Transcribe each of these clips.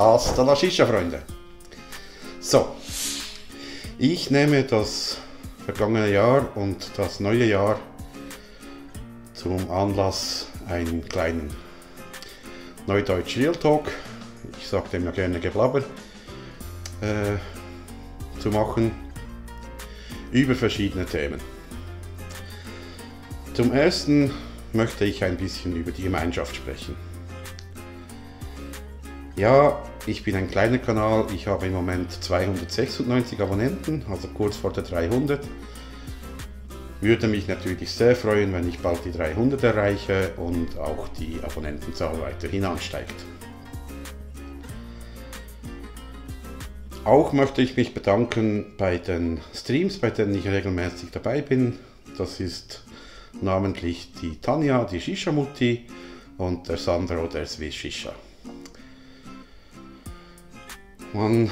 Hasta la Shisha, Freunde. So, ich nehme das vergangene Jahr und das neue Jahr zum Anlass einen kleinen Neudeutsch Real Talk, ich sage dem ja gerne Geblabber, äh, zu machen über verschiedene Themen. Zum ersten möchte ich ein bisschen über die Gemeinschaft sprechen. Ja, ich bin ein kleiner Kanal, ich habe im Moment 296 Abonnenten, also kurz vor der 300. Würde mich natürlich sehr freuen, wenn ich bald die 300 erreiche und auch die Abonnentenzahl weiterhin ansteigt. Auch möchte ich mich bedanken bei den Streams, bei denen ich regelmäßig dabei bin. Das ist namentlich die Tanja, die Shisha-Mutti und der Sandro, der Swiss Shisha. Man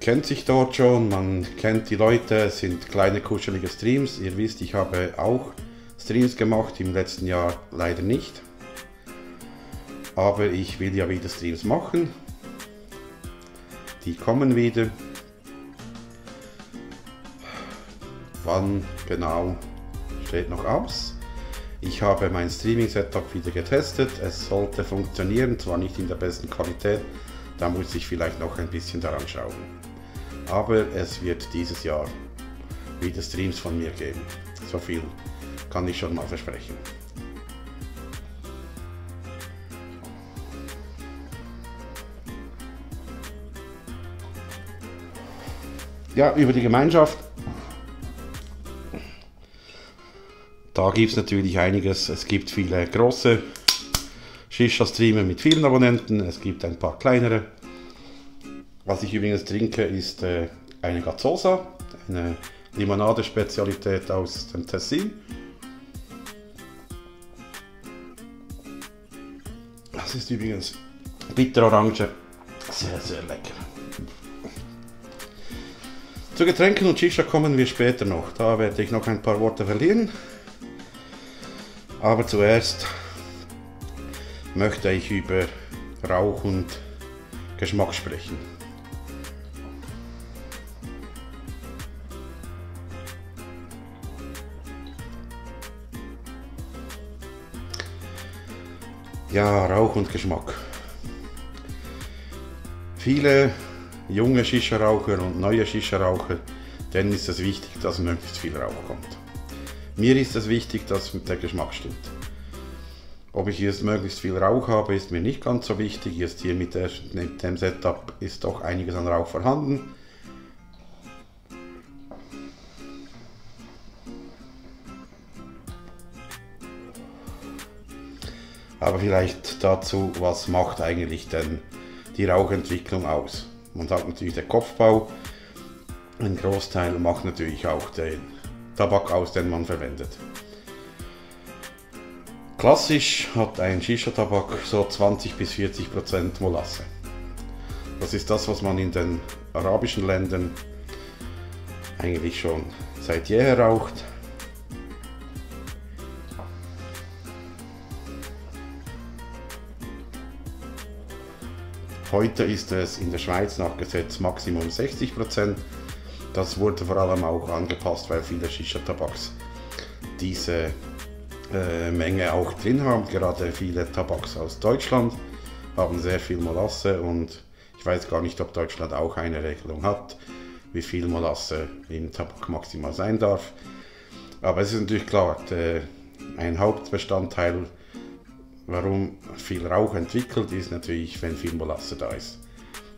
kennt sich dort schon, man kennt die Leute, es sind kleine kuschelige Streams. Ihr wisst, ich habe auch Streams gemacht, im letzten Jahr leider nicht. Aber ich will ja wieder Streams machen. Die kommen wieder. Wann genau steht noch aus. Ich habe mein Streaming-Setup wieder getestet. Es sollte funktionieren, zwar nicht in der besten Qualität, da muss ich vielleicht noch ein bisschen daran schrauben. Aber es wird dieses Jahr wieder Streams von mir geben. So viel kann ich schon mal versprechen. Ja, über die Gemeinschaft. Da gibt es natürlich einiges. Es gibt viele große Shisha-Streamer mit vielen Abonnenten. Es gibt ein paar kleinere. Was ich übrigens trinke, ist äh, eine Gazzosa, eine Limonade-Spezialität aus dem Tessin. Das ist übrigens Bitterorange. Sehr, sehr lecker. Zu Getränken und Shisha kommen wir später noch. Da werde ich noch ein paar Worte verlieren. Aber zuerst möchte ich über Rauch und Geschmack sprechen. Ja, Rauch und Geschmack. Viele junge Shisha-Raucher und neue Shisha-Raucher, denen ist es wichtig, dass möglichst viel Rauch kommt. Mir ist es wichtig, dass der Geschmack stimmt. Ob ich jetzt möglichst viel Rauch habe, ist mir nicht ganz so wichtig. Jetzt hier mit, der, mit dem Setup ist doch einiges an Rauch vorhanden. Aber vielleicht dazu, was macht eigentlich denn die Rauchentwicklung aus? Man sagt natürlich der Kopfbau, ein Großteil macht natürlich auch den Tabak aus, den man verwendet. Klassisch hat ein Shisha-Tabak so 20 bis 40 Prozent Molasse. Das ist das, was man in den arabischen Ländern eigentlich schon seit jeher raucht. Heute ist es in der Schweiz nach Gesetz Maximum 60 Prozent. Das wurde vor allem auch angepasst, weil viele Shisha-Tabaks diese Menge auch drin haben. Gerade viele Tabaks aus Deutschland haben sehr viel Molasse und ich weiß gar nicht, ob Deutschland auch eine Regelung hat, wie viel Molasse im Tabak maximal sein darf. Aber es ist natürlich klar, der, ein Hauptbestandteil, warum viel Rauch entwickelt, ist natürlich, wenn viel Molasse da ist.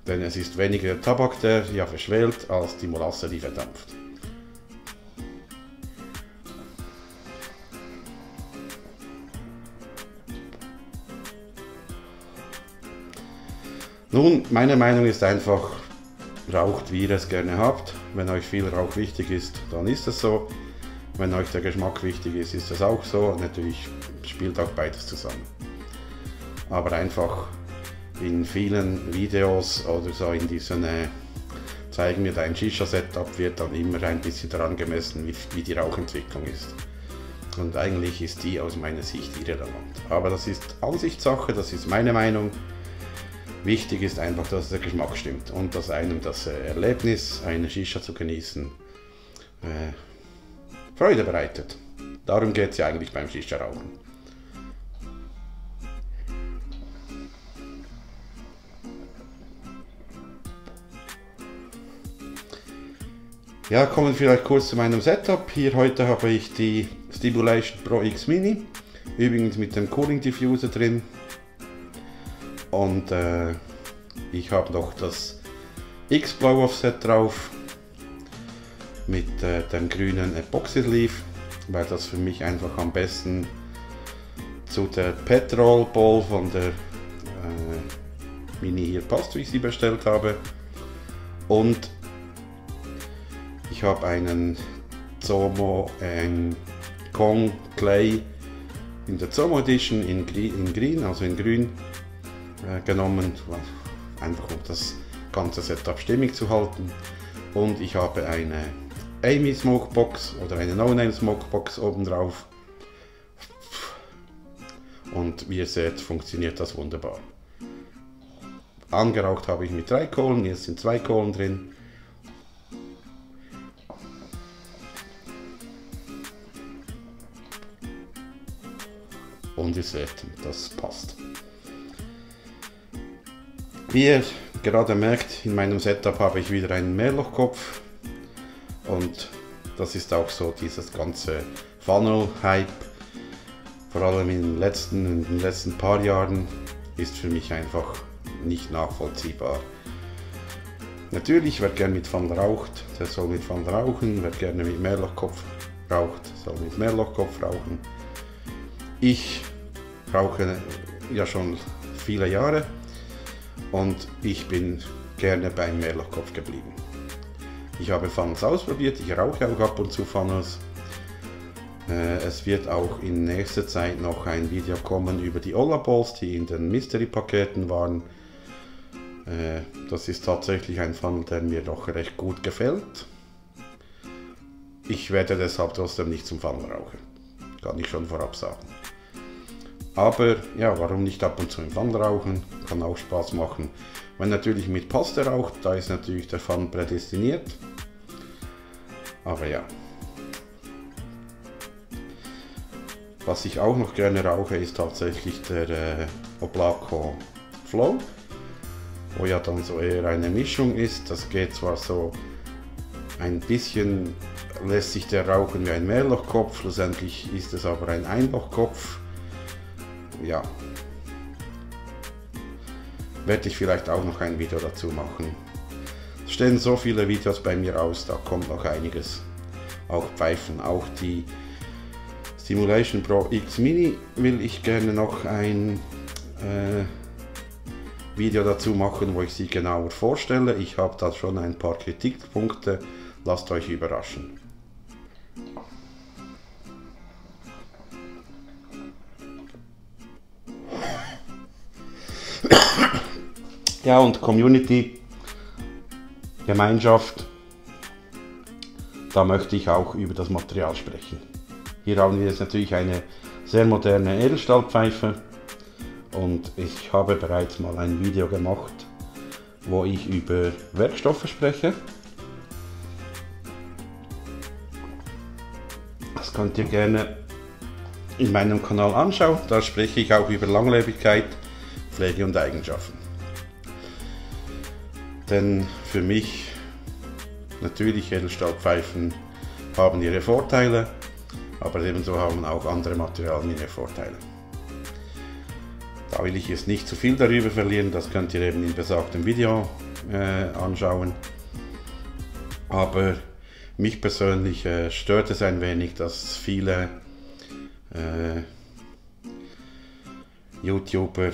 Denn es ist weniger Tabak, der ja verschwellt, als die Molasse, die verdampft. Nun, meine Meinung ist einfach, raucht wie ihr es gerne habt. Wenn euch viel Rauch wichtig ist, dann ist es so. Wenn euch der Geschmack wichtig ist, ist es auch so. Natürlich spielt auch beides zusammen. Aber einfach in vielen Videos oder so in diesen äh, zeigen mir dein Shisha-Setup wird dann immer ein bisschen daran gemessen, wie, wie die Rauchentwicklung ist. Und eigentlich ist die aus meiner Sicht irrelevant. Aber das ist Ansichtssache, das ist meine Meinung. Wichtig ist einfach, dass der Geschmack stimmt und dass einem das äh, Erlebnis, eine Shisha zu genießen, äh, Freude bereitet. Darum geht es ja eigentlich beim Shisha-Rauchen. Ja, kommen wir vielleicht kurz zu meinem Setup. Hier heute habe ich die Stimulation Pro X Mini, übrigens mit dem Cooling Diffuser drin. Und äh, ich habe noch das X Blow Offset drauf mit äh, dem grünen Epoxy Sleeve, weil das für mich einfach am besten zu der Petrol Ball von der äh, Mini hier passt, wie ich sie bestellt habe. Und ich habe einen Zomo ein Kong Clay in der Zomo Edition in, in Green, also in Grün äh, genommen, einfach um das ganze Setup stimmig zu halten. Und ich habe eine Amy Smokebox oder eine No-Name Smokebox oben drauf. Und wie ihr seht, funktioniert das wunderbar. Angeraucht habe ich mit drei Kohlen, jetzt sind zwei Kohlen drin. und ihr seht, das passt. Wie ihr gerade merkt, in meinem Setup habe ich wieder einen Mehrlochkopf und das ist auch so dieses ganze Funnel-Hype, vor allem in den, letzten, in den letzten paar Jahren, ist für mich einfach nicht nachvollziehbar. Natürlich, wer gerne mit Funnel raucht, der soll mit Funnel rauchen, wer gerne mit Mehrlochkopf raucht, soll mit Mehrlochkopf rauchen. Ich rauche ja schon viele Jahre und ich bin gerne beim Mehrlochkopf geblieben. Ich habe Funnels ausprobiert, ich rauche auch ab und zu Funnels. Äh, es wird auch in nächster Zeit noch ein Video kommen über die Olla Balls, die in den Mystery-Paketen waren. Äh, das ist tatsächlich ein Funnel, der mir doch recht gut gefällt. Ich werde deshalb trotzdem nicht zum Funnel rauchen. Kann ich schon vorab sagen. Aber ja, warum nicht ab und zu im Pfann rauchen? Kann auch Spaß machen. Wenn natürlich mit Paste raucht, da ist natürlich der Pfann prädestiniert. Aber ja. Was ich auch noch gerne rauche, ist tatsächlich der äh, Oblaco Flow, wo ja dann so eher eine Mischung ist. Das geht zwar so ein bisschen, lässt sich der rauchen wie ein Mehrlochkopf, schlussendlich ist es aber ein Einlochkopf ja, werde ich vielleicht auch noch ein Video dazu machen. Es stehen so viele Videos bei mir aus, da kommt noch einiges. Auch Pfeifen, auch die Simulation Pro X Mini will ich gerne noch ein äh, Video dazu machen, wo ich sie genauer vorstelle. Ich habe da schon ein paar Kritikpunkte, lasst euch überraschen. Ja, und Community, Gemeinschaft, da möchte ich auch über das Material sprechen. Hier haben wir jetzt natürlich eine sehr moderne Edelstahlpfeife und ich habe bereits mal ein Video gemacht, wo ich über Werkstoffe spreche. Das könnt ihr gerne in meinem Kanal anschauen. Da spreche ich auch über Langlebigkeit, Pflege und Eigenschaften. Denn für mich, natürlich Edelstahlpfeifen haben ihre Vorteile, aber ebenso haben auch andere Materialien ihre Vorteile. Da will ich jetzt nicht zu viel darüber verlieren, das könnt ihr eben in besagtem Video äh, anschauen. Aber mich persönlich äh, stört es ein wenig, dass viele äh, YouTuber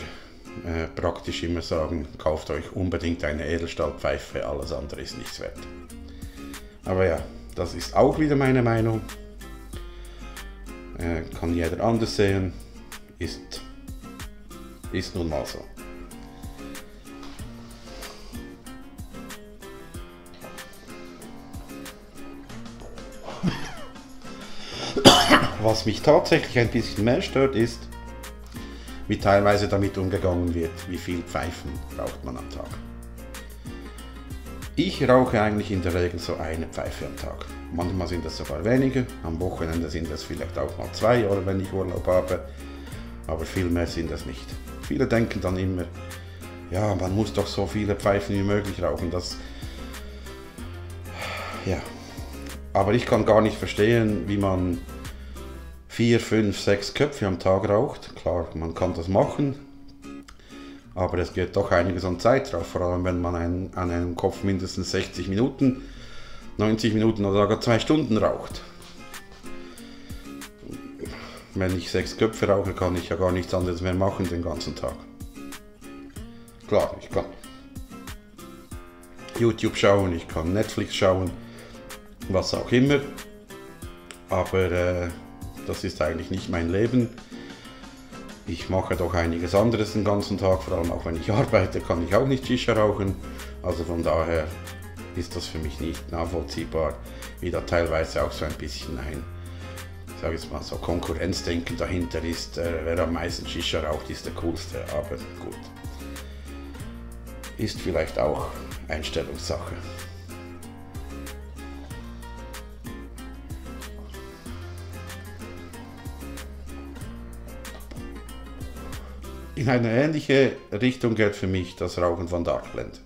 äh, praktisch immer sagen, kauft euch unbedingt eine Edelstahlpfeife, alles andere ist nichts wert. Aber ja, das ist auch wieder meine Meinung. Äh, kann jeder anders sehen, ist, ist nun mal so. Was mich tatsächlich ein bisschen mehr stört, ist, wie teilweise damit umgegangen wird, wie viel Pfeifen raucht man am Tag. Ich rauche eigentlich in der Regel so eine Pfeife am Tag. Manchmal sind es sogar weniger, am Wochenende sind es vielleicht auch mal zwei oder wenn ich Urlaub habe, aber viel mehr sind es nicht. Viele denken dann immer, ja, man muss doch so viele Pfeifen wie möglich rauchen. Das, ja. Aber ich kann gar nicht verstehen, wie man vier, fünf, sechs Köpfe am Tag raucht. Klar, man kann das machen, aber es geht doch einiges an Zeit drauf, vor allem wenn man einen, an einem Kopf mindestens 60 Minuten, 90 Minuten oder sogar zwei Stunden raucht. Wenn ich sechs Köpfe rauche, kann ich ja gar nichts anderes mehr machen den ganzen Tag. Klar, ich kann YouTube schauen, ich kann Netflix schauen, was auch immer. Aber äh, das ist eigentlich nicht mein Leben. Ich mache doch einiges anderes den ganzen Tag, vor allem auch wenn ich arbeite, kann ich auch nicht Shisha rauchen. Also von daher ist das für mich nicht nachvollziehbar, wie da teilweise auch so ein bisschen ein, ich sage jetzt mal so Konkurrenzdenken dahinter ist. Äh, wer am meisten Shisha raucht, ist der coolste, aber gut ist vielleicht auch Einstellungssache. In eine ähnliche Richtung geht für mich das Rauchen von Darkblend.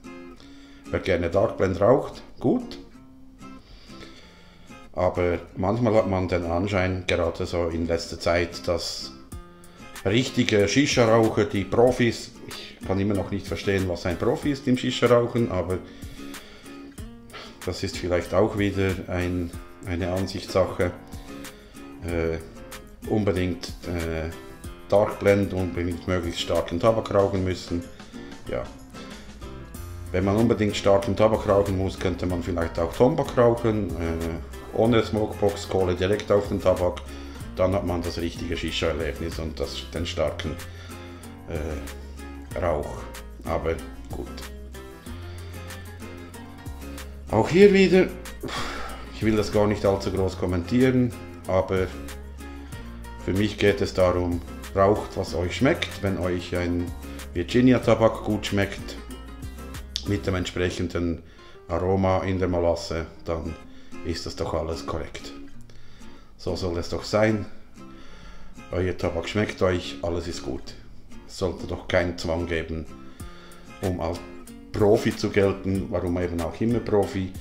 Wer gerne Darkblend raucht, gut. Aber manchmal hat man den Anschein, gerade so in letzter Zeit, dass richtige Shisha-Raucher, die Profis, ich kann immer noch nicht verstehen, was ein Profi ist im Shisha-Rauchen, aber das ist vielleicht auch wieder ein, eine Ansichtssache. Äh, unbedingt äh, Dark Blend, unbedingt möglichst starken Tabak rauchen müssen. Ja. Wenn man unbedingt starken Tabak rauchen muss, könnte man vielleicht auch Tombak rauchen, äh, ohne Smokebox, Kohle direkt auf den Tabak. Dann hat man das richtige Shisha-Erlebnis und das, den starken äh, Rauch. Aber gut. Auch hier wieder, ich will das gar nicht allzu groß kommentieren, aber für mich geht es darum, raucht, was euch schmeckt. Wenn euch ein Virginia-Tabak gut schmeckt, mit dem entsprechenden Aroma in der Molasse, dann ist das doch alles korrekt. So soll es doch sein. Euer Tabak schmeckt euch, alles ist gut sollte doch keinen Zwang geben, um als Profi zu gelten, warum eben auch immer Profi,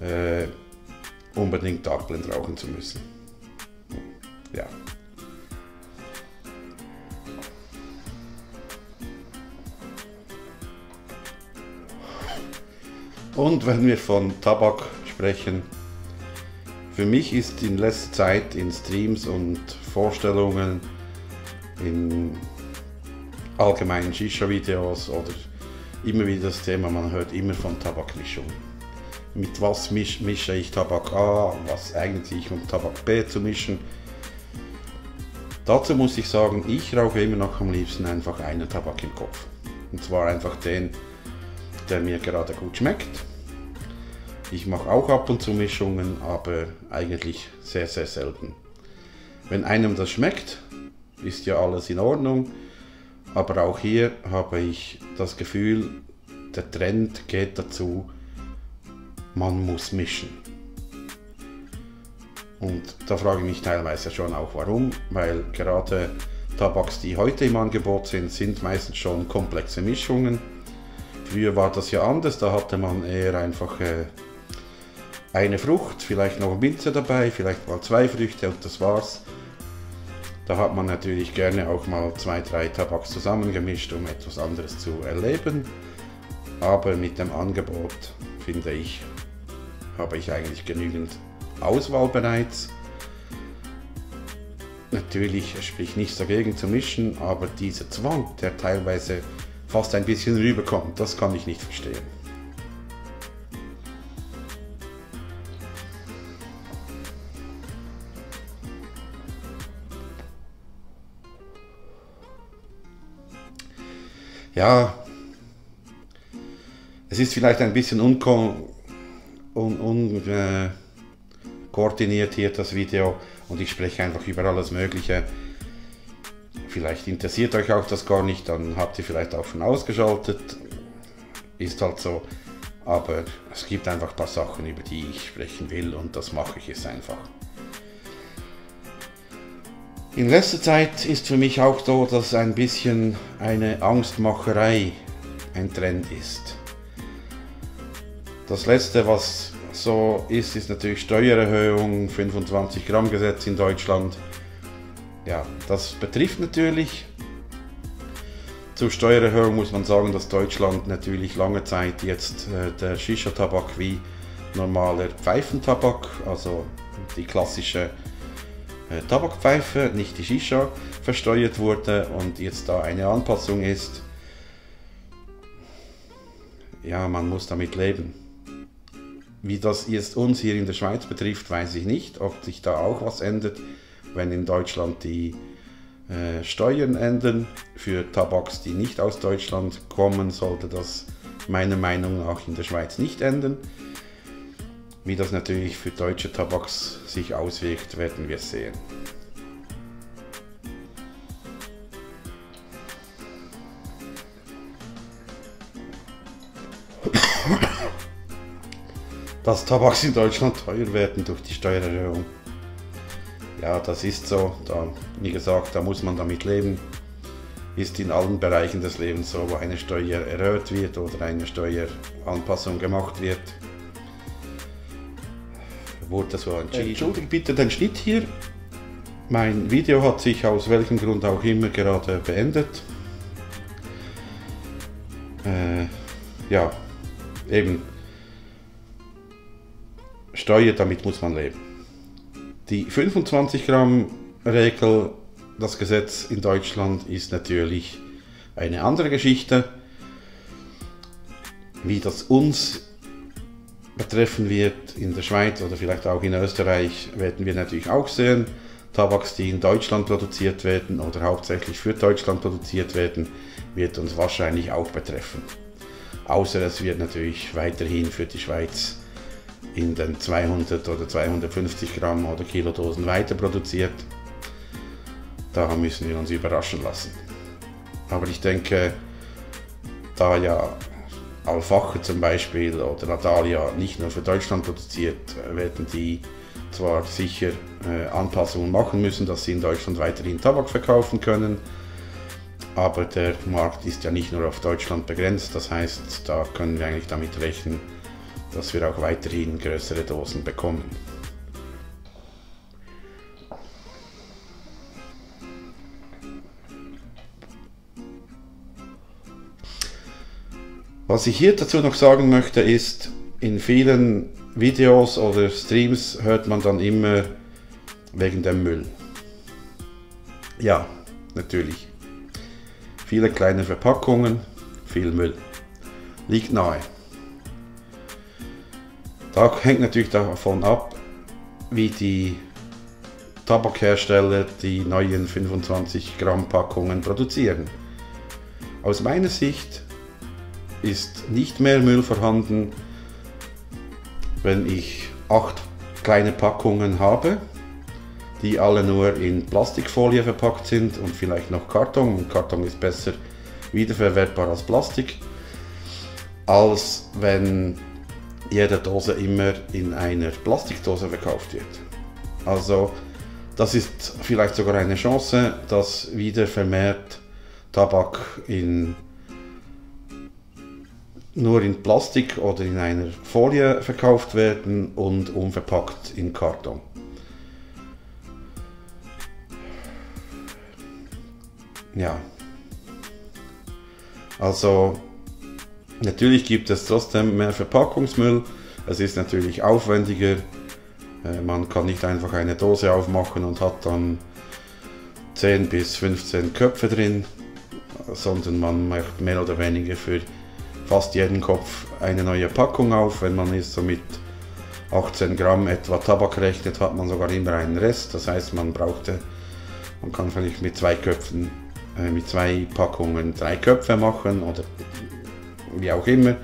äh, unbedingt Darkblend rauchen zu müssen. Ja. Und wenn wir von Tabak sprechen, für mich ist in letzter Zeit in Streams und Vorstellungen, in allgemeinen Shisha-Videos oder immer wieder das Thema, man hört immer von Tabakmischung. Mit was misch, mische ich Tabak A, was eignet sich um Tabak B zu mischen. Dazu muss ich sagen, ich rauche immer noch am liebsten einfach einen Tabak im Kopf. Und zwar einfach den, der mir gerade gut schmeckt. Ich mache auch ab und zu Mischungen, aber eigentlich sehr, sehr selten. Wenn einem das schmeckt, ist ja alles in Ordnung. Aber auch hier habe ich das Gefühl, der Trend geht dazu, man muss mischen. Und da frage ich mich teilweise schon auch warum, weil gerade Tabaks, die heute im Angebot sind, sind meistens schon komplexe Mischungen. Früher war das ja anders, da hatte man eher einfach äh, eine Frucht, vielleicht noch Minze dabei, vielleicht mal zwei Früchte und das war's. Da hat man natürlich gerne auch mal zwei, drei Tabaks zusammengemischt, um etwas anderes zu erleben. Aber mit dem Angebot, finde ich, habe ich eigentlich genügend Auswahl bereits. Natürlich spricht nichts dagegen zu mischen, aber dieser Zwang, der teilweise fast ein bisschen rüberkommt, das kann ich nicht verstehen. Ja, es ist vielleicht ein bisschen unkoordiniert un, un, äh, hier das Video und ich spreche einfach über alles Mögliche. Vielleicht interessiert euch auch das gar nicht, dann habt ihr vielleicht auch schon ausgeschaltet. Ist halt so. Aber es gibt einfach ein paar Sachen, über die ich sprechen will und das mache ich jetzt einfach. In letzter Zeit ist für mich auch so, dass ein bisschen eine Angstmacherei ein Trend ist. Das letzte, was so ist, ist natürlich Steuererhöhung, 25 Gramm Gesetz in Deutschland. Ja, das betrifft natürlich. Zur Steuererhöhung muss man sagen, dass Deutschland natürlich lange Zeit jetzt äh, der Shisha-Tabak wie normaler Pfeifentabak, also die klassische Tabakpfeife, nicht die Shisha, versteuert wurde und jetzt da eine Anpassung ist. Ja, man muss damit leben. Wie das jetzt uns hier in der Schweiz betrifft, weiß ich nicht, ob sich da auch was ändert, wenn in Deutschland die äh, Steuern ändern. Für Tabaks, die nicht aus Deutschland kommen, sollte das meiner Meinung nach in der Schweiz nicht ändern. Wie das natürlich für deutsche Tabaks sich auswirkt, werden wir sehen. Dass Tabaks in Deutschland teuer werden durch die Steuererhöhung. Ja, das ist so. Da, wie gesagt, da muss man damit leben. Ist in allen Bereichen des Lebens so, wo eine Steuer erhöht wird oder eine Steueranpassung gemacht wird. Wurde so entschieden. Entschuldige bitte den Schnitt hier. Mein Video hat sich aus welchem Grund auch immer gerade beendet. Äh, ja, eben. Steuer, damit muss man leben. Die 25 Gramm Regel, das Gesetz in Deutschland ist natürlich eine andere Geschichte. Wie das uns betreffen wird in der Schweiz oder vielleicht auch in Österreich, werden wir natürlich auch sehen. Tabaks, die in Deutschland produziert werden oder hauptsächlich für Deutschland produziert werden, wird uns wahrscheinlich auch betreffen. Außer es wird natürlich weiterhin für die Schweiz in den 200 oder 250 Gramm oder Kilodosen weiter produziert. Da müssen wir uns überraschen lassen. Aber ich denke, da ja Alfache zum Beispiel oder Natalia nicht nur für Deutschland produziert, werden die zwar sicher äh, Anpassungen machen müssen, dass sie in Deutschland weiterhin Tabak verkaufen können, aber der Markt ist ja nicht nur auf Deutschland begrenzt, das heißt, da können wir eigentlich damit rechnen, dass wir auch weiterhin größere Dosen bekommen. Was ich hier dazu noch sagen möchte ist, in vielen Videos oder Streams hört man dann immer wegen dem Müll. Ja, natürlich. Viele kleine Verpackungen, viel Müll. Liegt nahe. Da hängt natürlich davon ab, wie die Tabakhersteller die neuen 25 Gramm Packungen produzieren. Aus meiner Sicht ist nicht mehr Müll vorhanden, wenn ich acht kleine Packungen habe, die alle nur in Plastikfolie verpackt sind und vielleicht noch Karton. Und Karton ist besser wiederverwertbar als Plastik, als wenn jede Dose immer in einer Plastikdose verkauft wird. Also das ist vielleicht sogar eine Chance, dass wieder vermehrt Tabak in nur in Plastik oder in einer Folie verkauft werden und unverpackt in Karton. Ja. Also natürlich gibt es trotzdem mehr Verpackungsmüll. Es ist natürlich aufwendiger. Äh, man kann nicht einfach eine Dose aufmachen und hat dann 10 bis 15 Köpfe drin, sondern man macht mehr oder weniger für fast jeden Kopf eine neue Packung auf. Wenn man ist so mit 18 Gramm etwa Tabak rechnet, hat man sogar immer einen Rest. Das heißt, man brauchte, man kann vielleicht mit zwei Köpfen, äh, mit zwei Packungen drei Köpfe machen oder wie auch immer.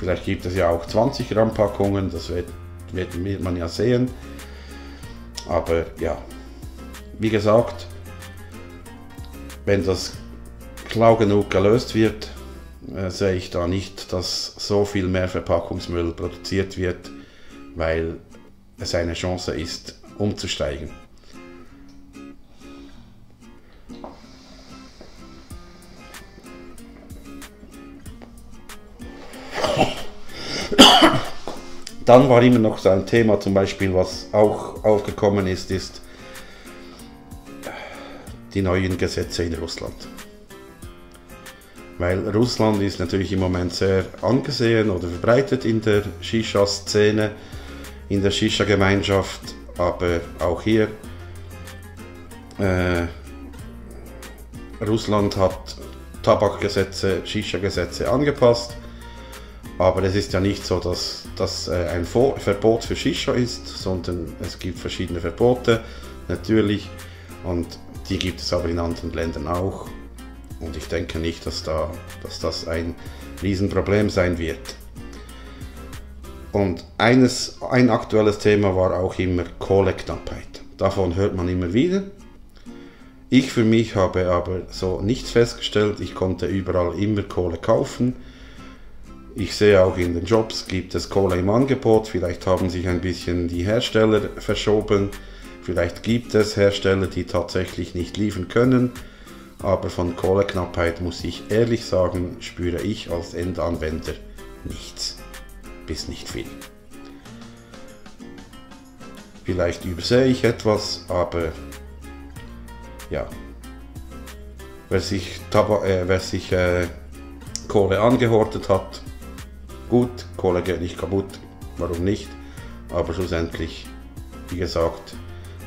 Vielleicht gibt es ja auch 20 Gramm Packungen, das wird, wird, wird man ja sehen. Aber ja, wie gesagt, wenn das klar genug gelöst wird, äh, sehe ich da nicht, dass so viel mehr Verpackungsmüll produziert wird, weil es eine Chance ist, umzusteigen. Dann war immer noch so ein Thema, zum Beispiel, was auch aufgekommen ist, ist die neuen Gesetze in Russland. Weil Russland ist natürlich im Moment sehr angesehen oder verbreitet in der Shisha-Szene, in der Shisha-Gemeinschaft, aber auch hier. Äh, Russland hat Tabakgesetze, Shisha-Gesetze angepasst, aber es ist ja nicht so, dass das äh, ein Verbot für Shisha ist, sondern es gibt verschiedene Verbote natürlich und die gibt es aber in anderen Ländern auch. Und ich denke nicht, dass, da, dass das ein Riesenproblem sein wird. Und eines, ein aktuelles Thema war auch immer Kohleknappheit. Davon hört man immer wieder. Ich für mich habe aber so nichts festgestellt. Ich konnte überall immer Kohle kaufen. Ich sehe auch in den Jobs gibt es Kohle im Angebot. Vielleicht haben sich ein bisschen die Hersteller verschoben. Vielleicht gibt es Hersteller, die tatsächlich nicht liefern können, aber von Kohleknappheit muss ich ehrlich sagen, spüre ich als Endanwender nichts, bis nicht viel. Vielleicht übersehe ich etwas, aber ja, wer sich, Tab äh, wer sich äh, Kohle angehortet hat, gut, Kohle geht nicht kaputt, warum nicht, aber schlussendlich, wie gesagt,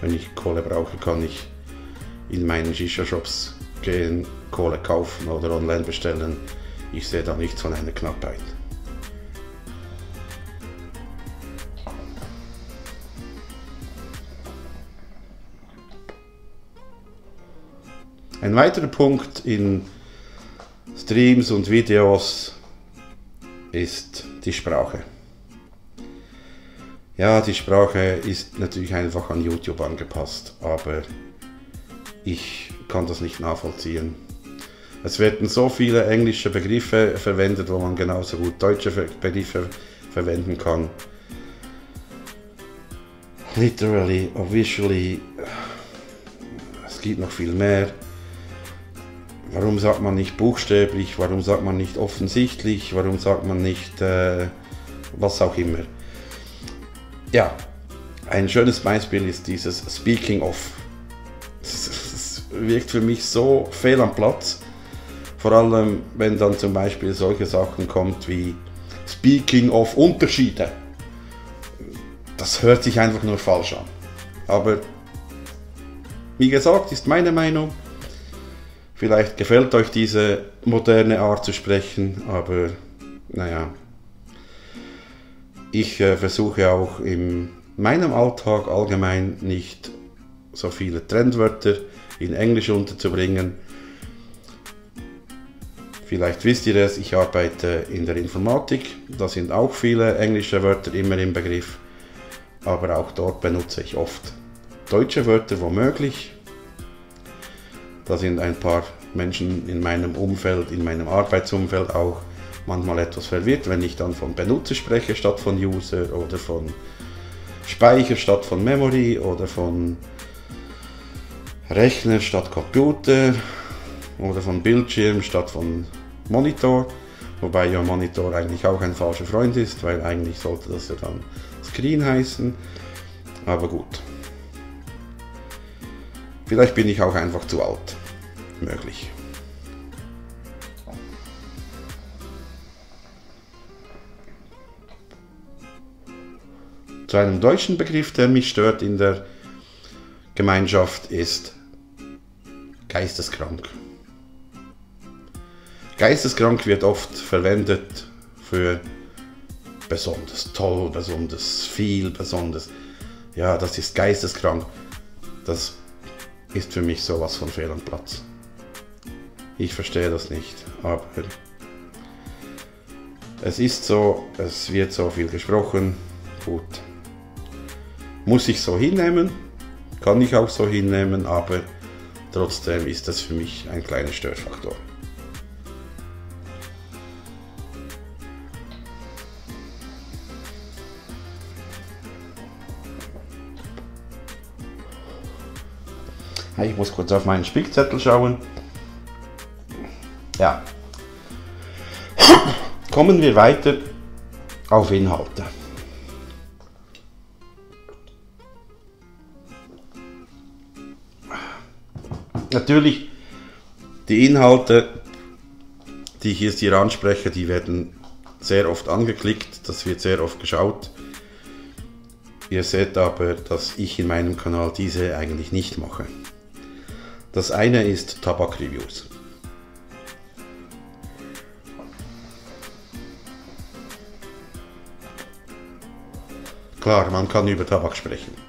wenn ich Kohle brauche, kann ich in meinen Shisha-Shops gehen, Kohle kaufen oder online bestellen. Ich sehe da nichts von einer Knappheit. Ein weiterer Punkt in Streams und Videos ist die Sprache. Ja, die Sprache ist natürlich einfach an YouTube angepasst, aber ich kann das nicht nachvollziehen. Es werden so viele englische Begriffe verwendet, wo man genauso gut deutsche Begriffe verwenden kann. Literally, visually, es gibt noch viel mehr. Warum sagt man nicht buchstäblich? Warum sagt man nicht offensichtlich? Warum sagt man nicht äh, was auch immer? Ja, ein schönes Beispiel ist dieses Speaking of. Das wirkt für mich so fehl am Platz. Vor allem, wenn dann zum Beispiel solche Sachen kommt wie Speaking of Unterschiede. Das hört sich einfach nur falsch an. Aber wie gesagt, ist meine Meinung. Vielleicht gefällt euch diese moderne Art zu sprechen, aber naja, ich äh, versuche auch in meinem Alltag allgemein nicht so viele Trendwörter in Englisch unterzubringen. Vielleicht wisst ihr es, ich arbeite in der Informatik, da sind auch viele englische Wörter immer im Begriff, aber auch dort benutze ich oft deutsche Wörter womöglich. Da sind ein paar Menschen in meinem Umfeld, in meinem Arbeitsumfeld auch manchmal etwas verwirrt, wenn ich dann von Benutzer spreche statt von User oder von Speicher statt von Memory oder von Rechner statt Computer oder von Bildschirm statt von Monitor. Wobei ja Monitor eigentlich auch ein falscher Freund ist, weil eigentlich sollte das ja dann Screen heißen. Aber gut. Vielleicht bin ich auch einfach zu alt. Möglich. zu einem deutschen Begriff, der mich stört in der Gemeinschaft, ist geisteskrank. Geisteskrank wird oft verwendet für besonders toll, besonders viel, besonders. Ja, das ist geisteskrank. Das ist für mich sowas von fehl am Platz. Ich verstehe das nicht, aber es ist so, es wird so viel gesprochen. Gut, muss ich so hinnehmen, kann ich auch so hinnehmen, aber Trotzdem ist das für mich ein kleiner Störfaktor. Ich muss kurz auf meinen Spickzettel schauen. Ja. Kommen wir weiter auf Inhalte. Natürlich, die Inhalte, die ich jetzt hier anspreche, die werden sehr oft angeklickt, das wird sehr oft geschaut. Ihr seht aber, dass ich in meinem Kanal diese eigentlich nicht mache. Das eine ist Tabak-Reviews. Klar, man kann über Tabak sprechen.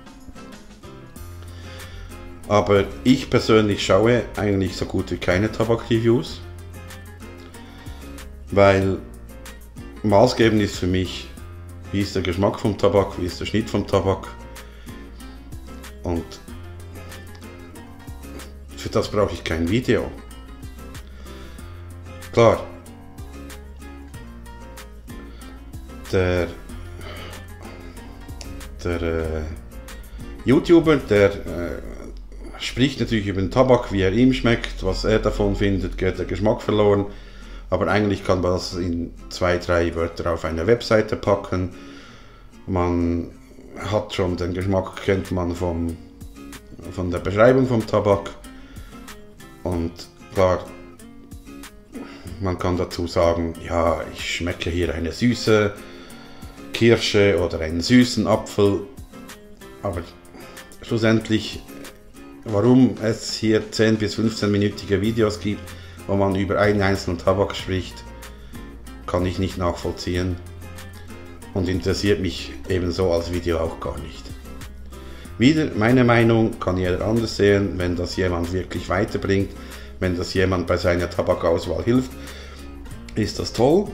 Aber ich persönlich schaue eigentlich so gut wie keine Tabak-Reviews, weil maßgebend ist für mich, wie ist der Geschmack vom Tabak, wie ist der Schnitt vom Tabak und für das brauche ich kein Video. Klar, der, der äh, YouTuber, der äh, spricht natürlich über den Tabak, wie er ihm schmeckt, was er davon findet, geht der Geschmack verloren. Aber eigentlich kann man das in zwei, drei Wörter auf eine Webseite packen. Man hat schon den Geschmack, kennt man vom, von der Beschreibung vom Tabak. Und klar, man kann dazu sagen, ja, ich schmecke hier eine süße Kirsche oder einen süßen Apfel. Aber schlussendlich warum es hier 10 bis 15-minütige Videos gibt, wo man über einen einzelnen Tabak spricht, kann ich nicht nachvollziehen und interessiert mich ebenso als Video auch gar nicht. Wieder, meine Meinung kann jeder anders sehen, wenn das jemand wirklich weiterbringt, wenn das jemand bei seiner Tabakauswahl hilft, ist das toll.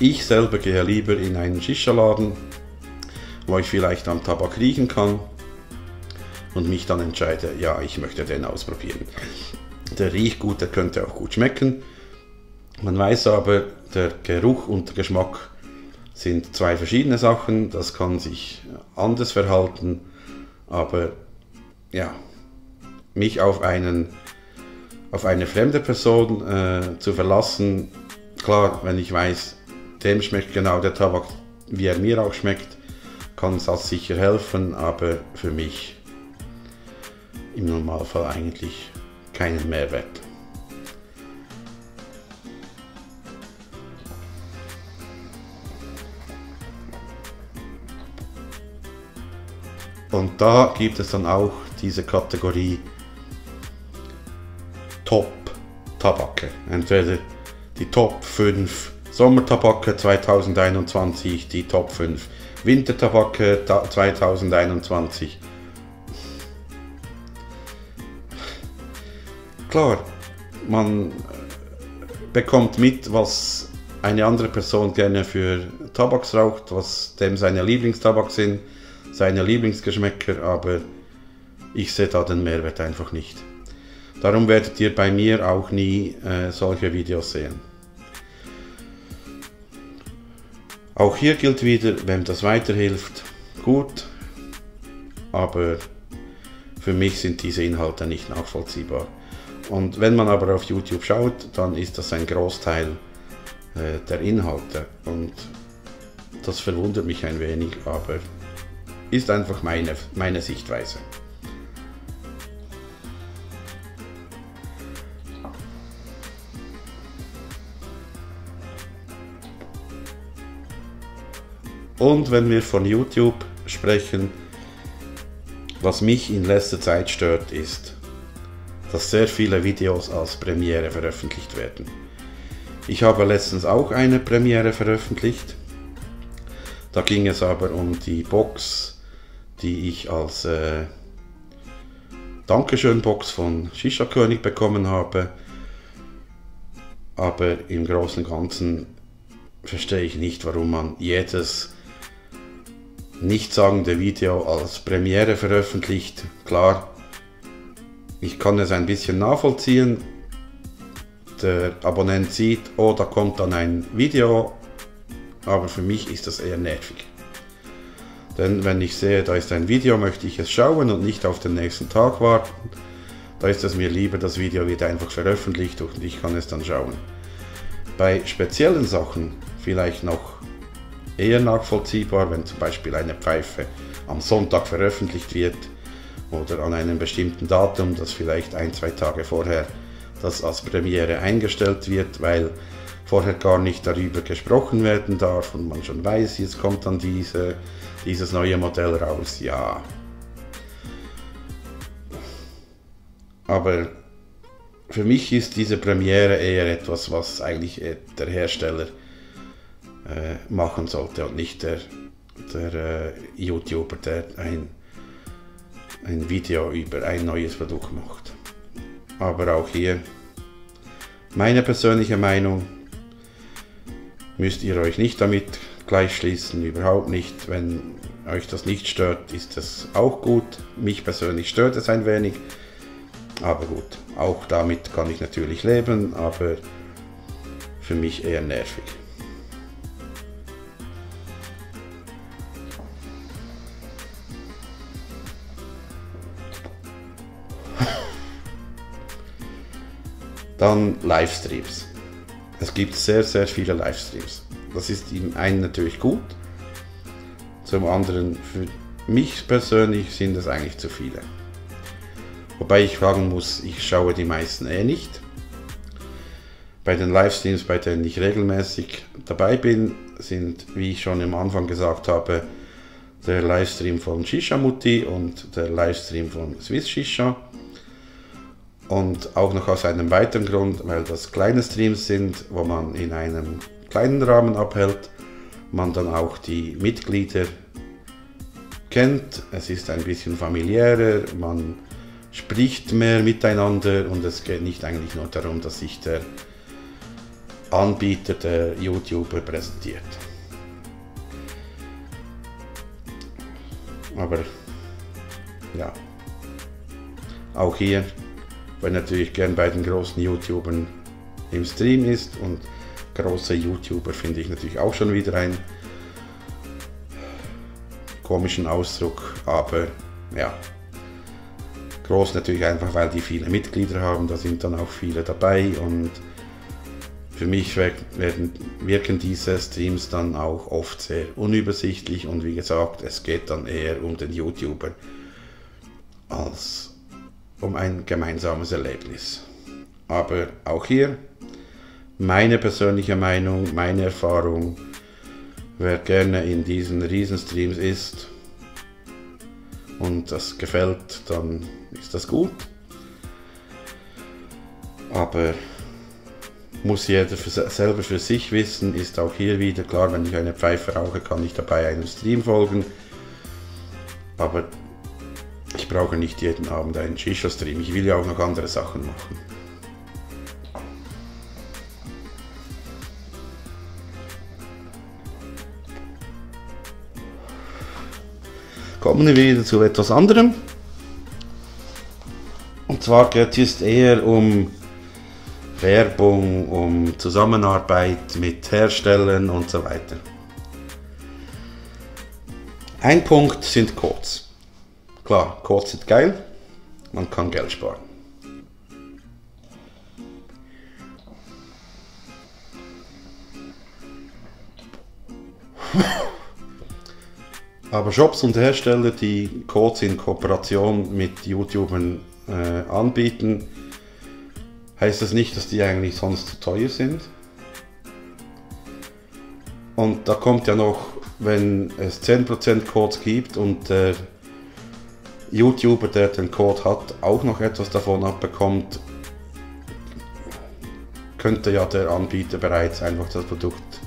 Ich selber gehe lieber in einen Shisha-Laden, wo ich vielleicht am Tabak riechen kann und mich dann entscheide, ja, ich möchte den ausprobieren. Der riecht gut, der könnte auch gut schmecken. Man weiß aber, der Geruch und der Geschmack sind zwei verschiedene Sachen. Das kann sich anders verhalten, aber ja, mich auf einen auf eine fremde Person äh, zu verlassen, klar, wenn ich weiß, dem schmeckt genau der Tabak, wie er mir auch schmeckt, kann das sicher helfen, aber für mich im Normalfall eigentlich keinen Mehrwert. Und da gibt es dann auch diese Kategorie Top-Tabake. Entweder die Top 5 Sommertabake 2021, die Top 5 Wintertabake 2021 klar, man bekommt mit, was eine andere Person gerne für Tabaks raucht, was dem seine Lieblingstabak sind, seine Lieblingsgeschmäcker, aber ich sehe da den Mehrwert einfach nicht. Darum werdet ihr bei mir auch nie äh, solche Videos sehen. Auch hier gilt wieder, wenn das weiterhilft, gut, aber für mich sind diese Inhalte nicht nachvollziehbar. Und wenn man aber auf YouTube schaut, dann ist das ein Großteil äh, der Inhalte. Und das verwundert mich ein wenig, aber ist einfach meine, meine Sichtweise. Und wenn wir von YouTube sprechen, was mich in letzter Zeit stört, ist, dass sehr viele Videos als Premiere veröffentlicht werden. Ich habe letztens auch eine Premiere veröffentlicht. Da ging es aber um die Box, die ich als äh, Dankeschön-Box von Shisha König bekommen habe. Aber im Großen und Ganzen verstehe ich nicht, warum man jedes nichtssagende Video als Premiere veröffentlicht. Klar, ich kann es ein bisschen nachvollziehen. Der Abonnent sieht, oh, da kommt dann ein Video, aber für mich ist das eher nervig. Denn wenn ich sehe, da ist ein Video, möchte ich es schauen und nicht auf den nächsten Tag warten. Da ist es mir lieber, das Video wird einfach veröffentlicht und ich kann es dann schauen. Bei speziellen Sachen vielleicht noch eher nachvollziehbar, wenn zum Beispiel eine Pfeife am Sonntag veröffentlicht wird oder an einem bestimmten Datum, das vielleicht ein, zwei Tage vorher das als Premiere eingestellt wird, weil vorher gar nicht darüber gesprochen werden darf und man schon weiß, jetzt kommt dann diese, dieses neue Modell raus. Ja. Aber für mich ist diese Premiere eher etwas, was eigentlich der Hersteller äh, machen sollte und nicht der, der äh, YouTuber, der ein, ein Video über ein neues Produkt macht. Aber auch hier meine persönliche Meinung, müsst ihr euch nicht damit gleichschließen, überhaupt nicht. Wenn euch das nicht stört, ist das auch gut. Mich persönlich stört es ein wenig, aber gut, auch damit kann ich natürlich leben, aber für mich eher nervig. Dann Livestreams. Es gibt sehr, sehr viele Livestreams. Das ist im einen natürlich gut, zum anderen für mich persönlich sind es eigentlich zu viele. Wobei ich fragen muss, ich schaue die meisten eh nicht. Bei den Livestreams, bei denen ich regelmäßig dabei bin, sind, wie ich schon am Anfang gesagt habe, der Livestream von Shisha Mutti und der Livestream von Swiss Shisha. Und auch noch aus einem weiteren Grund, weil das kleine Streams sind, wo man in einem kleinen Rahmen abhält, man dann auch die Mitglieder kennt. Es ist ein bisschen familiärer, man spricht mehr miteinander und es geht nicht eigentlich nur darum, dass sich der Anbieter, der YouTuber präsentiert. Aber ja, auch hier, wenn natürlich gern bei den großen YouTubern im Stream ist und große YouTuber finde ich natürlich auch schon wieder einen komischen Ausdruck, aber ja, groß natürlich einfach, weil die viele Mitglieder haben, da sind dann auch viele dabei und für mich werden, wirken diese Streams dann auch oft sehr unübersichtlich und wie gesagt, es geht dann eher um den YouTuber als um ein gemeinsames Erlebnis. Aber auch hier meine persönliche Meinung, meine Erfahrung, wer gerne in diesen Riesenstreams ist und das gefällt, dann ist das gut. Aber muss jeder für, selber für sich wissen, ist auch hier wieder klar, wenn ich eine Pfeife rauche, kann ich dabei einem Stream folgen. Aber brauche nicht jeden Abend einen Shisha-Stream. Ich will ja auch noch andere Sachen machen. Kommen wir wieder zu etwas anderem. Und zwar geht es eher um Werbung, um Zusammenarbeit mit Herstellern und so weiter. Ein Punkt sind Codes. Klar, Codes sind geil, man kann Geld sparen. Aber Shops und Hersteller, die Codes in Kooperation mit YouTubern äh, anbieten, heißt das nicht, dass die eigentlich sonst zu teuer sind. Und da kommt ja noch, wenn es 10% Codes gibt und der YouTuber, der den Code hat, auch noch etwas davon abbekommt, könnte ja der Anbieter bereits einfach das Produkt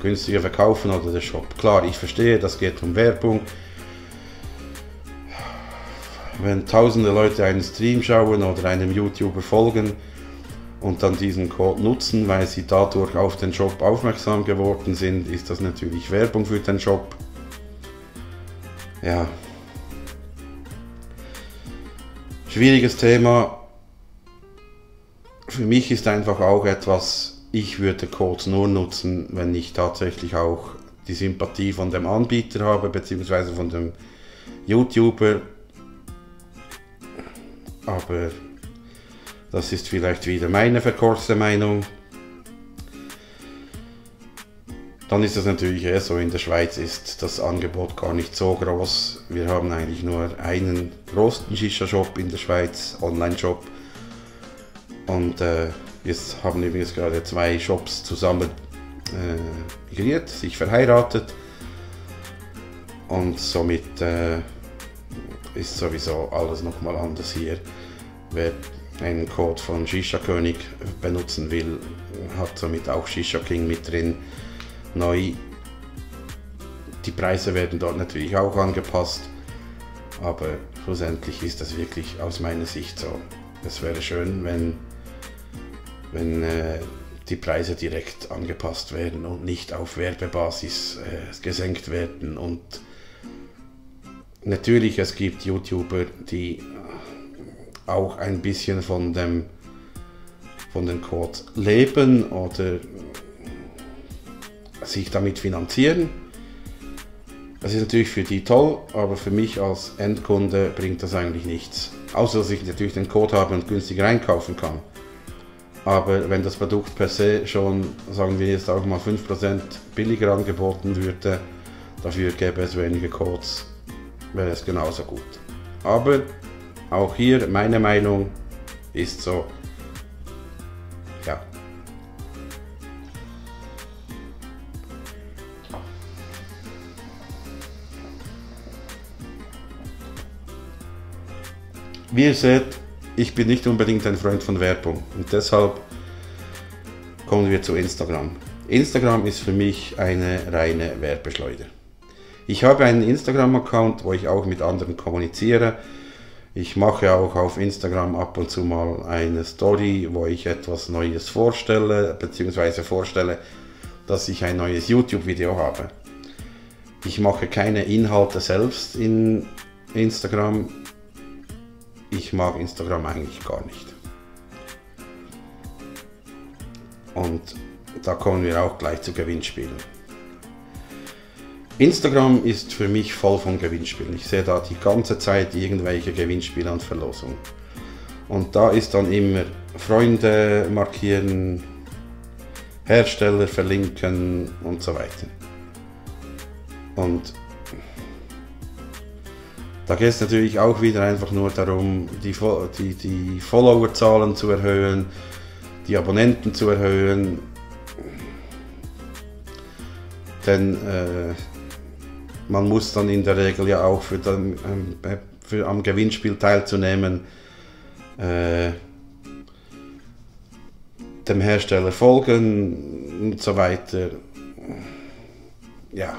günstiger verkaufen oder der Shop. Klar, ich verstehe, das geht um Werbung, wenn tausende Leute einen Stream schauen oder einem YouTuber folgen und dann diesen Code nutzen, weil sie dadurch auf den Shop aufmerksam geworden sind, ist das natürlich Werbung für den Shop. Ja. Schwieriges Thema. Für mich ist einfach auch etwas, ich würde Codes nur nutzen, wenn ich tatsächlich auch die Sympathie von dem Anbieter habe, beziehungsweise von dem YouTuber. Aber das ist vielleicht wieder meine verkorkste Meinung. Dann ist es natürlich eher so, in der Schweiz ist das Angebot gar nicht so groß. Wir haben eigentlich nur einen großen Shisha-Shop in der Schweiz, Online-Shop. Und äh, jetzt haben übrigens gerade zwei Shops zusammen äh, migriert, sich verheiratet. Und somit äh, ist sowieso alles nochmal anders hier. Wer einen Code von Shisha König benutzen will, hat somit auch Shisha King mit drin neu. Die Preise werden dort natürlich auch angepasst, aber schlussendlich ist das wirklich aus meiner Sicht so. Es wäre schön, wenn, wenn äh, die Preise direkt angepasst werden und nicht auf Werbebasis äh, gesenkt werden. Und natürlich, es gibt YouTuber, die auch ein bisschen von dem von den Codes leben oder sich damit finanzieren. Das ist natürlich für die toll, aber für mich als Endkunde bringt das eigentlich nichts. Außer dass ich natürlich den Code habe und günstiger einkaufen kann. Aber wenn das Produkt per se schon, sagen wir jetzt auch mal 5% billiger angeboten würde, dafür gäbe es weniger Codes, wäre es genauso gut. Aber auch hier meine Meinung ist so, Wie ihr seht, ich bin nicht unbedingt ein Freund von Werbung und deshalb kommen wir zu Instagram. Instagram ist für mich eine reine Werbeschleuder. Ich habe einen Instagram-Account, wo ich auch mit anderen kommuniziere. Ich mache auch auf Instagram ab und zu mal eine Story, wo ich etwas Neues vorstelle, beziehungsweise vorstelle, dass ich ein neues YouTube-Video habe. Ich mache keine Inhalte selbst in Instagram, ich mag Instagram eigentlich gar nicht. Und da kommen wir auch gleich zu Gewinnspielen. Instagram ist für mich voll von Gewinnspielen. Ich sehe da die ganze Zeit irgendwelche Gewinnspiele und Verlosungen. Und da ist dann immer Freunde markieren, Hersteller verlinken und so weiter. Und da geht es natürlich auch wieder einfach nur darum, die, die, die Followerzahlen zu erhöhen, die Abonnenten zu erhöhen. Denn äh, man muss dann in der Regel ja auch für, den, äh, für am Gewinnspiel teilzunehmen, äh, dem Hersteller folgen und so weiter. Ja,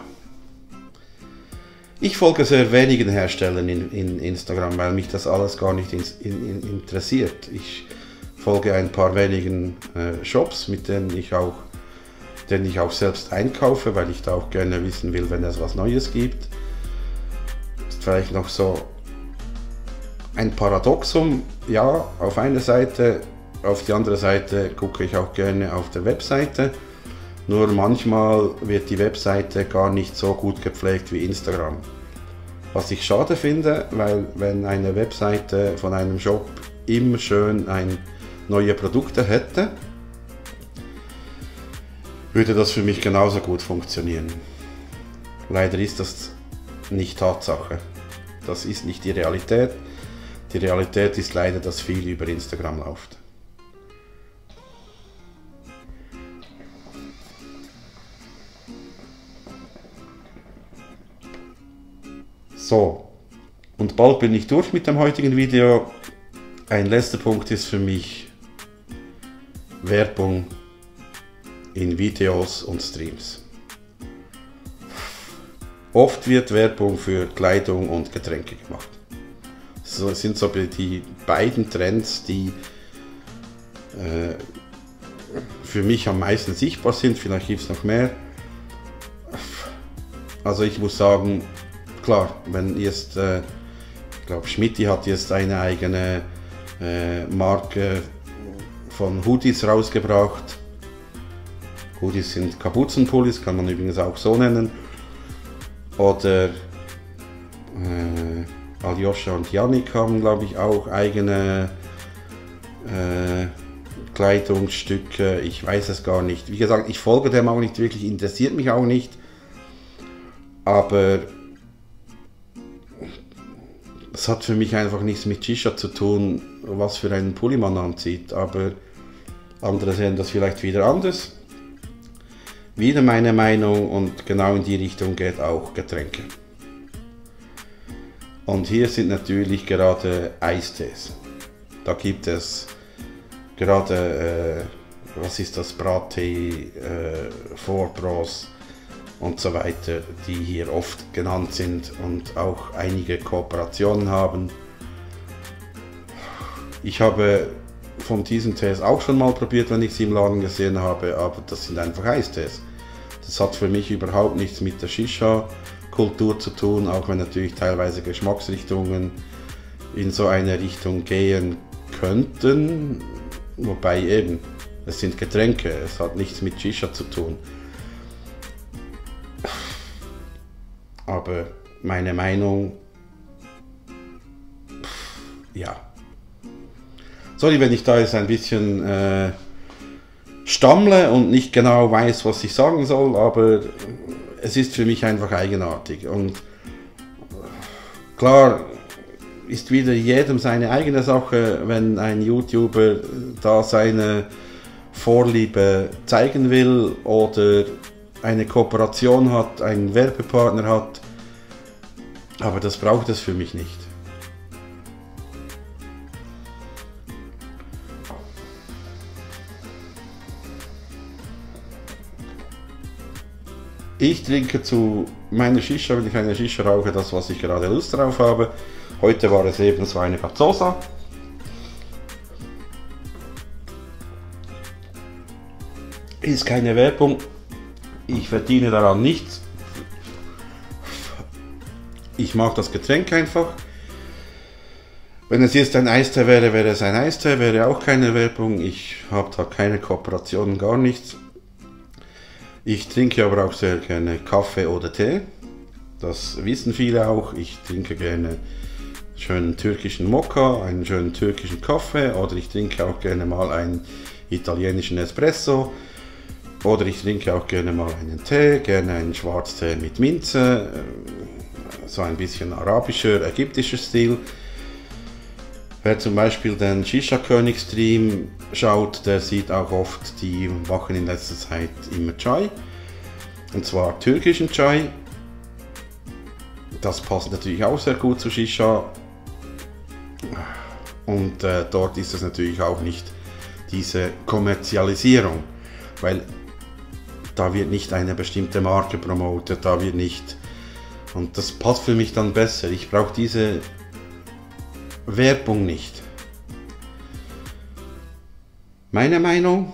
ich folge sehr wenigen Herstellern in, in Instagram, weil mich das alles gar nicht in, in, interessiert. Ich folge ein paar wenigen äh, Shops, mit denen ich auch denen ich auch selbst einkaufe, weil ich da auch gerne wissen will, wenn es was Neues gibt. Ist vielleicht noch so ein Paradoxum. Ja, auf einer Seite, auf die andere Seite gucke ich auch gerne auf der Webseite. Nur manchmal wird die Webseite gar nicht so gut gepflegt wie Instagram. Was ich schade finde, weil wenn eine Webseite von einem Shop immer schön ein neue Produkte hätte, würde das für mich genauso gut funktionieren. Leider ist das nicht Tatsache. Das ist nicht die Realität. Die Realität ist leider, dass viel über Instagram läuft. So, und bald bin ich durch mit dem heutigen Video. Ein letzter Punkt ist für mich Werbung in Videos und Streams. Oft wird Werbung für Kleidung und Getränke gemacht. So sind so die beiden Trends, die äh, für mich am meisten sichtbar sind. Vielleicht gibt es noch mehr. Also ich muss sagen, klar, wenn jetzt äh, ich glaube, Schmitti hat jetzt eine eigene äh, Marke von Hoodies rausgebracht. Hoodies sind Kapuzenpullis, kann man übrigens auch so nennen. Oder äh, Aljoscha und Yannick haben, glaube ich, auch eigene äh, Kleidungsstücke. Ich weiß es gar nicht. Wie gesagt, ich folge dem auch nicht wirklich, interessiert mich auch nicht. Aber es hat für mich einfach nichts mit Shisha zu tun, was für einen Pulli man anzieht. Aber andere sehen das vielleicht wieder anders. Wieder meine Meinung und genau in die Richtung geht auch Getränke. Und hier sind natürlich gerade Eistees. Da gibt es gerade, äh, was ist das, Brattee, äh, Vorbros und so weiter, die hier oft genannt sind und auch einige Kooperationen haben. Ich habe von diesen Tees auch schon mal probiert, wenn ich sie im Laden gesehen habe, aber das sind einfach Eistees. Das hat für mich überhaupt nichts mit der Shisha-Kultur zu tun, auch wenn natürlich teilweise Geschmacksrichtungen in so eine Richtung gehen könnten. Wobei eben, es sind Getränke, es hat nichts mit Shisha zu tun. Aber meine Meinung, ja. Sorry, wenn ich da jetzt ein bisschen äh, stammle und nicht genau weiß, was ich sagen soll, aber es ist für mich einfach eigenartig. Und klar ist wieder jedem seine eigene Sache, wenn ein YouTuber da seine Vorliebe zeigen will oder eine Kooperation hat, einen Werbepartner hat. Aber das braucht es für mich nicht. Ich trinke zu meiner Shisha, wenn ich eine Shisha rauche, das, was ich gerade Lust drauf habe. Heute war es eben so eine Gazzosa. Ist keine Werbung, ich verdiene daran nichts. Ich mag das Getränk einfach. Wenn es jetzt ein Eistee wäre, wäre es ein Eistee, wäre auch keine Werbung. Ich habe da keine Kooperationen, gar nichts. Ich trinke aber auch sehr gerne Kaffee oder Tee. Das wissen viele auch. Ich trinke gerne schönen türkischen Mokka, einen schönen türkischen Kaffee oder ich trinke auch gerne mal einen italienischen Espresso. Oder ich trinke auch gerne mal einen Tee, gerne einen Schwarztee mit Minze, so ein bisschen arabischer, ägyptischer Stil. Wer zum Beispiel den Shisha-König-Stream schaut, der sieht auch oft, die machen in letzter Zeit immer Chai. Und zwar türkischen Chai. Das passt natürlich auch sehr gut zu Shisha. Und äh, dort ist es natürlich auch nicht diese Kommerzialisierung. Weil da wird nicht eine bestimmte Marke promotet, da wird nicht. Und das passt für mich dann besser. Ich brauche diese Werbung nicht. Meine Meinung?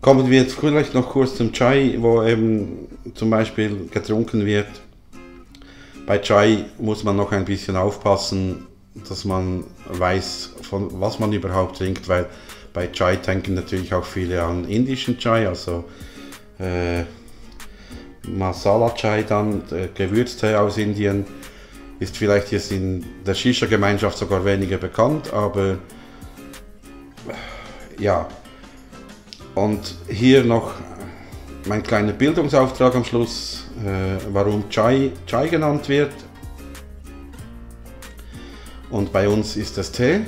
Kommen wir jetzt vielleicht noch kurz zum Chai, wo eben zum Beispiel getrunken wird. Bei Chai muss man noch ein bisschen aufpassen, dass man weiß, von was man überhaupt trinkt, weil bei Chai denken natürlich auch viele an indischen Chai, also äh, Masala Chai dann, äh, Gewürztee aus Indien, ist vielleicht jetzt in der Shisha-Gemeinschaft sogar weniger bekannt, aber ja. Und hier noch mein kleiner Bildungsauftrag am Schluss, äh, warum Chai Chai genannt wird. Und bei uns ist das Tee.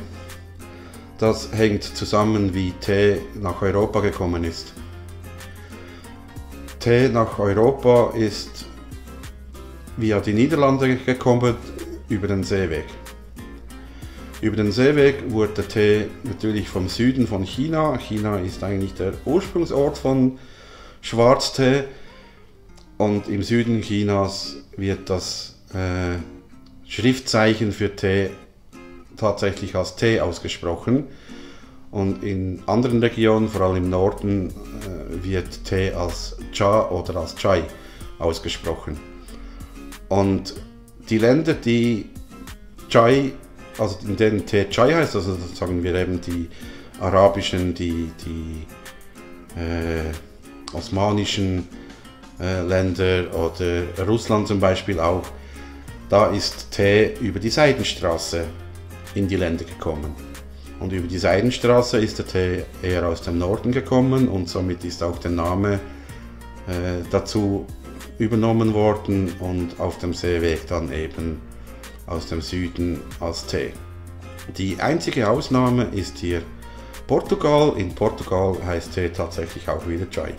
Das hängt zusammen, wie Tee nach Europa gekommen ist. Tee nach Europa ist via die Niederlande gekommen über den Seeweg. Über den Seeweg wurde Tee natürlich vom Süden von China. China ist eigentlich der Ursprungsort von Schwarztee. Und im Süden Chinas wird das äh, Schriftzeichen für Tee tatsächlich als Tee ausgesprochen. Und in anderen Regionen, vor allem im Norden, äh, wird Tee als Cha oder als Chai ausgesprochen. Und die Länder, die Chai, also in denen Tee Chai heißt, also sagen wir eben die arabischen, die, die äh, osmanischen äh, Länder oder Russland zum Beispiel auch, da ist Tee über die Seidenstraße in die Länder gekommen. Und über die Seidenstraße ist der Tee eher aus dem Norden gekommen und somit ist auch der Name äh, dazu übernommen worden und auf dem Seeweg dann eben aus dem Süden als Tee. Die einzige Ausnahme ist hier Portugal. In Portugal heißt Tee tatsächlich auch wieder Chai.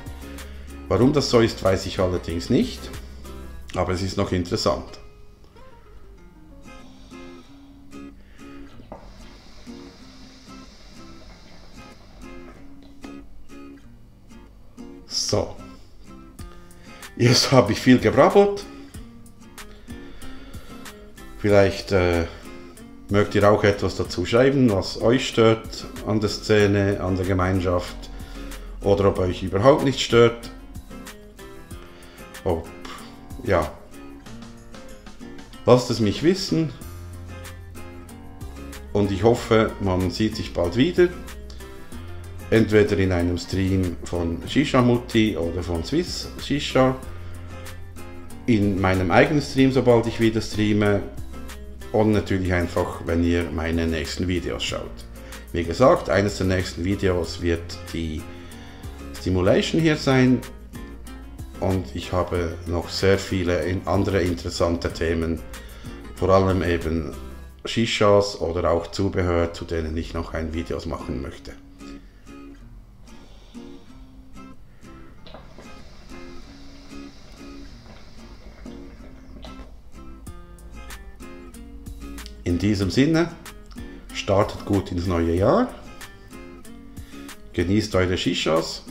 Warum das so ist, weiß ich allerdings nicht, aber es ist noch interessant. So, jetzt habe ich viel gebrabbelt. Vielleicht äh, mögt ihr auch etwas dazu schreiben, was euch stört an der Szene, an der Gemeinschaft oder ob euch überhaupt nicht stört. Ob, ja, lasst es mich wissen und ich hoffe, man sieht sich bald wieder entweder in einem Stream von Shisha Mutti oder von Swiss Shisha, in meinem eigenen Stream, sobald ich wieder streame, und natürlich einfach, wenn ihr meine nächsten Videos schaut. Wie gesagt, eines der nächsten Videos wird die Stimulation hier sein und ich habe noch sehr viele andere interessante Themen, vor allem eben Shishas oder auch Zubehör, zu denen ich noch ein Videos machen möchte. In diesem Sinne, startet gut ins neue Jahr, genießt eure Shishas,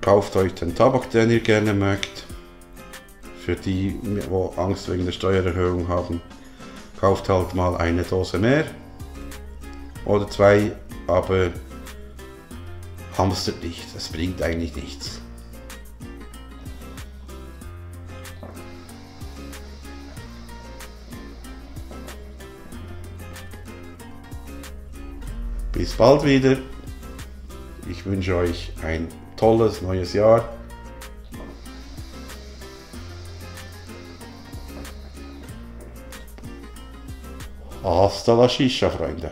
kauft euch den Tabak, den ihr gerne mögt. Für die, die Angst wegen der Steuererhöhung haben, kauft halt mal eine Dose mehr oder zwei, aber hamstert nicht, es bringt eigentlich nichts. Bis bald wieder. Ich wünsche euch ein tolles neues Jahr. Hasta la Shisha, Freunde.